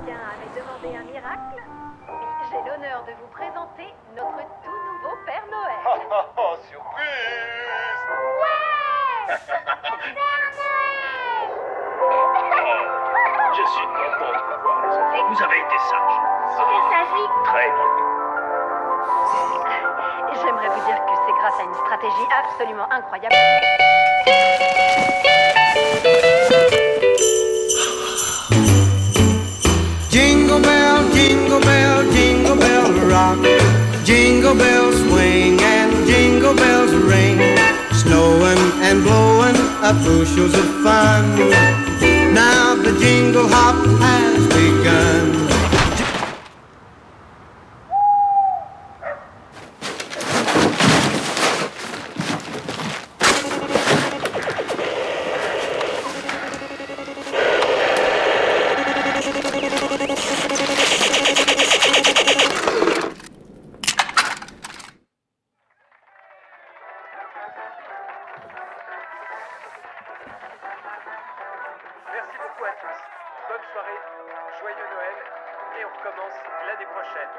Quelqu'un avait demandé un miracle Oui, j'ai l'honneur de vous présenter notre tout nouveau Père Noël. Oh, oh, oh, surprise Je suis content de vous voir, les enfants. Vous avez été sages. Il s'agit. Très bien. J'aimerais vous dire que c'est grâce à une stratégie absolument incroyable. Rock. Jingle bells swing and jingle bells ring. Snowing and blowing up bushels of fun. à tous. Bonne soirée, joyeux Noël et on recommence l'année prochaine.